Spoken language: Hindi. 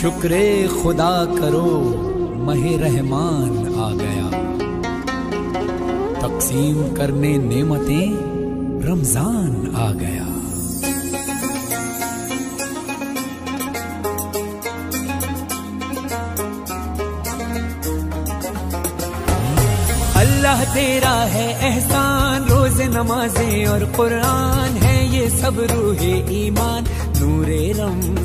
शुक्र खुदा करो, मह रहमान आ गया। तकसीम करने नेमतें रमज़ान आ गया। अल्लाह तेरा है एहसान, रोज नमाजें और कुरान है ये सब रूहे ईमान। नूरे रमज़ान